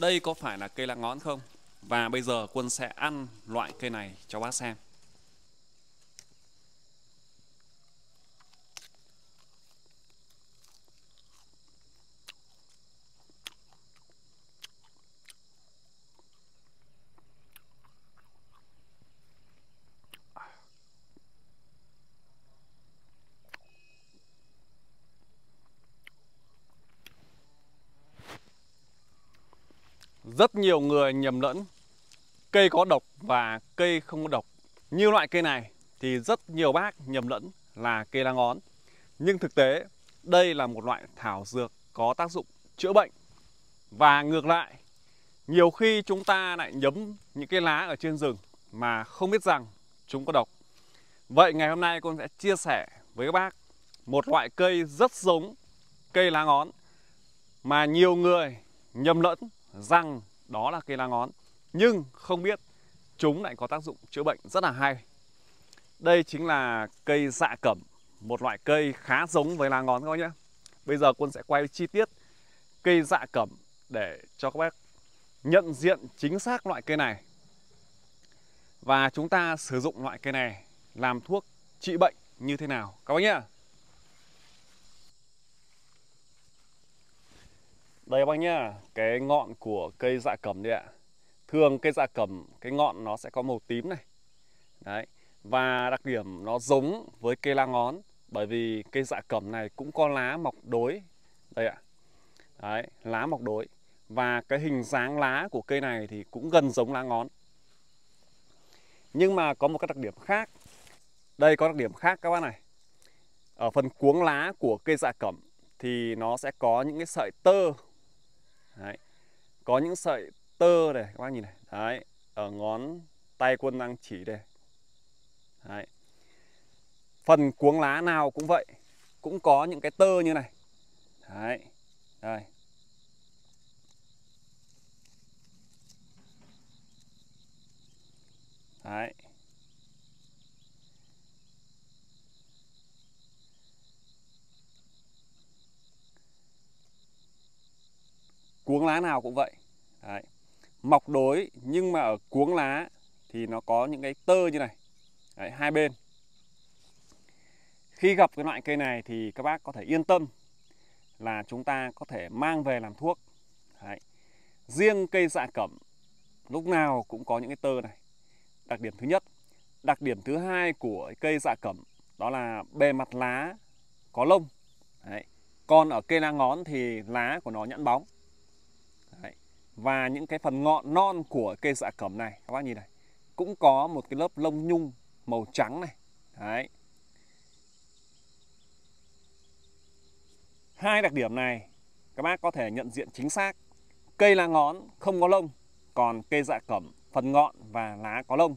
đây có phải là cây lá ngón không? Và bây giờ Quân sẽ ăn loại cây này cho bác xem. Rất nhiều người nhầm lẫn cây có độc và cây không có độc. Như loại cây này thì rất nhiều bác nhầm lẫn là cây lá ngón. Nhưng thực tế đây là một loại thảo dược có tác dụng chữa bệnh. Và ngược lại, nhiều khi chúng ta lại nhấm những cái lá ở trên rừng mà không biết rằng chúng có độc. Vậy ngày hôm nay con sẽ chia sẻ với các bác một loại cây rất giống cây lá ngón mà nhiều người nhầm lẫn rằng đó là cây lá ngón nhưng không biết chúng lại có tác dụng chữa bệnh rất là hay. Đây chính là cây dạ cẩm, một loại cây khá giống với lá ngón các bác nhé. Bây giờ quân sẽ quay chi tiết cây dạ cẩm để cho các bác nhận diện chính xác loại cây này. Và chúng ta sử dụng loại cây này làm thuốc trị bệnh như thế nào các bác nhé. Đây các bác nhá, cái ngọn của cây dạ cẩm đây ạ. Thường cây dạ cẩm, cái ngọn nó sẽ có màu tím này. Đấy. Và đặc điểm nó giống với cây la ngón bởi vì cây dạ cẩm này cũng có lá mọc đối. Đây ạ. Đấy, lá mọc đối. Và cái hình dáng lá của cây này thì cũng gần giống lá ngón. Nhưng mà có một cái đặc điểm khác. Đây có đặc điểm khác các bác này. Ở phần cuống lá của cây dạ cẩm thì nó sẽ có những cái sợi tơ Đấy. Có những sợi tơ này các bác nhìn này. Đấy, ở ngón tay quân đang chỉ đây. Đấy. Phần cuống lá nào cũng vậy, cũng có những cái tơ như này. Đấy. Đây. Đấy. Cuống lá nào cũng vậy. Đấy. mọc đối nhưng mà ở cuống lá thì nó có những cái tơ như này. Đấy, hai bên. Khi gặp cái loại cây này thì các bác có thể yên tâm là chúng ta có thể mang về làm thuốc. Đấy. riêng cây dạ cẩm lúc nào cũng có những cái tơ này. Đặc điểm thứ nhất. Đặc điểm thứ hai của cây dạ cẩm đó là bề mặt lá có lông. Đấy. còn ở cây lá ngón thì lá của nó nhẵn bóng và những cái phần ngọn non của cây dạ cẩm này, các bác nhìn này, cũng có một cái lớp lông nhung màu trắng này. Đấy. Hai đặc điểm này, các bác có thể nhận diện chính xác. Cây lá ngón không có lông, còn cây dạ cẩm phần ngọn và lá có lông.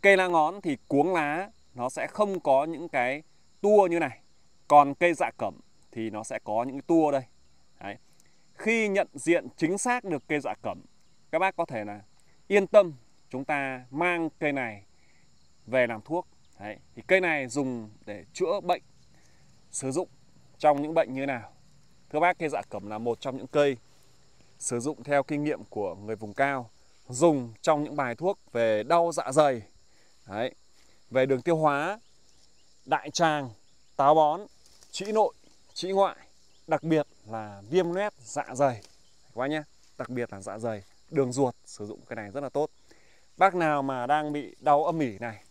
Cây lá ngón thì cuống lá, nó sẽ không có những cái tua như này. Còn cây dạ cẩm thì nó sẽ có những cái tua đây. Khi nhận diện chính xác được cây dạ cẩm, các bác có thể là yên tâm chúng ta mang cây này về làm thuốc. Đấy. Thì cây này dùng để chữa bệnh, sử dụng trong những bệnh như nào? Thưa bác, cây dạ cẩm là một trong những cây sử dụng theo kinh nghiệm của người vùng cao, dùng trong những bài thuốc về đau dạ dày, Đấy. về đường tiêu hóa, đại tràng, táo bón, trĩ nội, trĩ ngoại đặc biệt là viêm loét dạ dày các bác nhé, đặc biệt là dạ dày đường ruột sử dụng cái này rất là tốt bác nào mà đang bị đau âm ỉ này,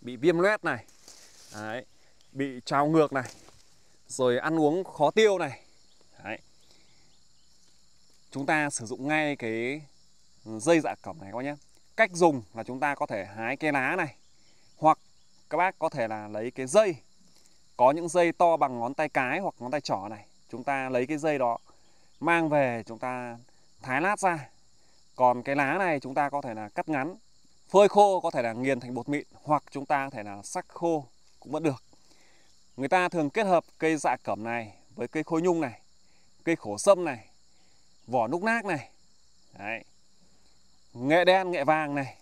bị viêm loét này, Đấy. bị trào ngược này, rồi ăn uống khó tiêu này, Đấy. chúng ta sử dụng ngay cái dây dạ cẩm này các bác nhé cách dùng là chúng ta có thể hái cái lá này, hoặc các bác có thể là lấy cái dây có những dây to bằng ngón tay cái hoặc ngón tay trỏ này. Chúng ta lấy cái dây đó mang về, chúng ta thái lát ra. Còn cái lá này chúng ta có thể là cắt ngắn, phơi khô, có thể là nghiền thành bột mịn hoặc chúng ta có thể là sắc khô cũng vẫn được. Người ta thường kết hợp cây dạ cẩm này với cây khôi nhung này, cây khổ sâm này, vỏ núc nác này. Đấy. nghệ đen, nghệ vàng này.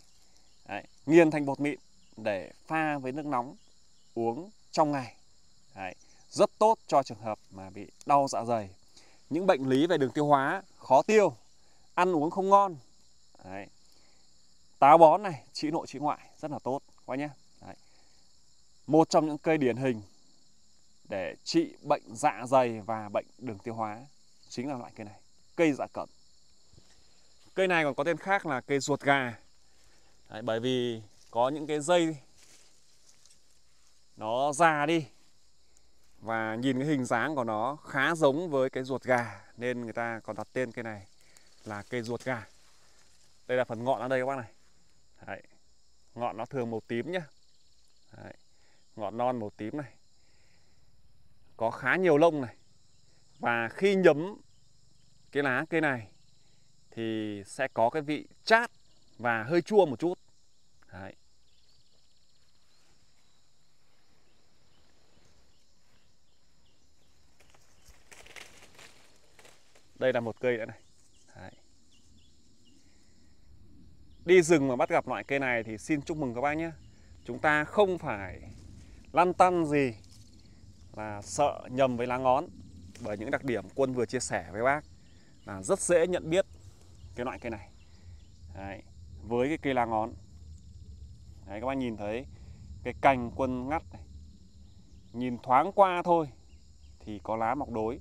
Đấy. nghiền thành bột mịn để pha với nước nóng uống trong ngày. Đấy, rất tốt cho trường hợp mà bị đau dạ dày. Những bệnh lý về đường tiêu hóa khó tiêu ăn uống không ngon. Đấy. táo bón này trị nội trị ngoại rất là tốt quá nhé. Đấy. một trong những cây điển hình để trị bệnh dạ dày và bệnh đường tiêu hóa chính là loại cây này cây dạ cẩm. Cây này còn có tên khác là cây ruột gà. Đấy, bởi vì có những cái dây nó già đi và nhìn cái hình dáng của nó khá giống với cái ruột gà, nên người ta còn đặt tên cây này là cây ruột gà đây là phần ngọn ở đây các bác này Đấy. ngọn nó thường màu tím nhá Đấy. ngọn non màu tím này có khá nhiều lông này và khi nhấm cái lá cây này thì sẽ có cái vị chát và hơi chua một chút Đấy. Đây là một cây nữa này. Đấy. Đi rừng mà bắt gặp loại cây này thì xin chúc mừng các bác nhé. Chúng ta không phải lăn tăn gì là sợ nhầm với lá ngón. Bởi những đặc điểm quân vừa chia sẻ với bác là rất dễ nhận biết cái loại cây này. Đấy. Với cái cây lá ngón. Đấy, các bác nhìn thấy cái cành quân ngắt này. Nhìn thoáng qua thôi thì có lá mọc đối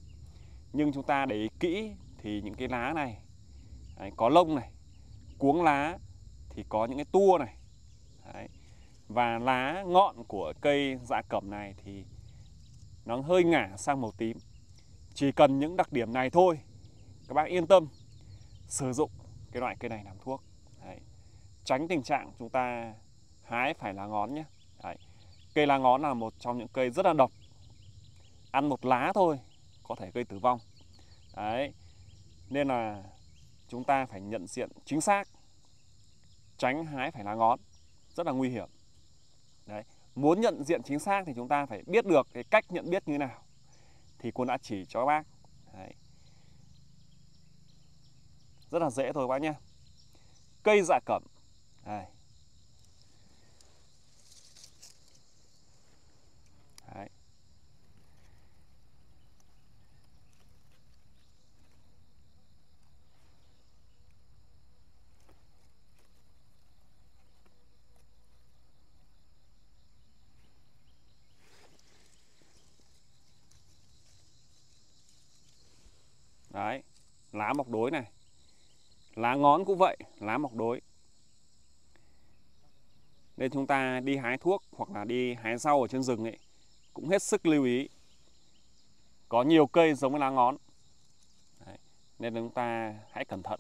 nhưng chúng ta để ý kỹ thì những cái lá này đấy, có lông này cuống lá thì có những cái tua này đấy. và lá ngọn của cây dạ cẩm này thì nó hơi ngả sang màu tím chỉ cần những đặc điểm này thôi các bác yên tâm sử dụng cái loại cây này làm thuốc đấy. tránh tình trạng chúng ta hái phải lá ngón nhé đấy. cây lá ngón là một trong những cây rất là độc ăn một lá thôi có thể gây tử vong đấy. Nên là chúng ta phải nhận diện chính xác tránh hái phải lá ngón. Rất là nguy hiểm. Đấy. Muốn nhận diện chính xác thì chúng ta phải biết được cái cách nhận biết như thế nào. Thì cô đã chỉ cho các bác. Đấy. rất là dễ thôi các bác nhé. Cây dạ cẩm. Đây. Đấy, lá mọc đối này. Lá ngón cũng vậy, lá mọc đối. Nên chúng ta đi hái thuốc hoặc là đi hái rau ở trên rừng ấy cũng hết sức lưu ý. Có nhiều cây giống với lá ngón. Đấy, nên chúng ta hãy cẩn thận.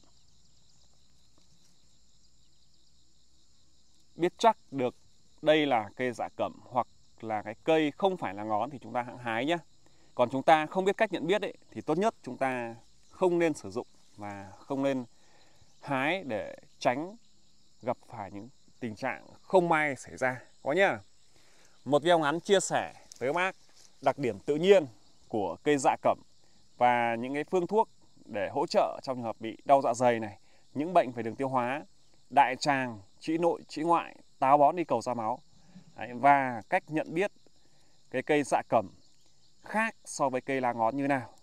Biết chắc được đây là cây dạ cẩm hoặc là cái cây không phải là ngón thì chúng ta hãng hái nhé. Còn chúng ta không biết cách nhận biết ấy, thì tốt nhất chúng ta không nên sử dụng và không nên hái để tránh gặp phải những tình trạng không may xảy ra. Có nhá. Một video ngắn chia sẻ với các bác đặc điểm tự nhiên của cây dạ cẩm và những cái phương thuốc để hỗ trợ trong trường hợp bị đau dạ dày này. Những bệnh về đường tiêu hóa đại tràng trĩ nội trĩ ngoại táo bón đi cầu ra máu. Đấy, và cách nhận biết cái cây dạ cẩm khác so với cây lá ngón như nào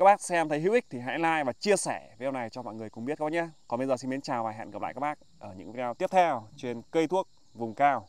các bác xem thấy hữu ích thì hãy like và chia sẻ video này cho mọi người cùng biết các bác nhé. Còn bây giờ xin mến chào và hẹn gặp lại các bác ở những video tiếp theo trên cây thuốc vùng cao.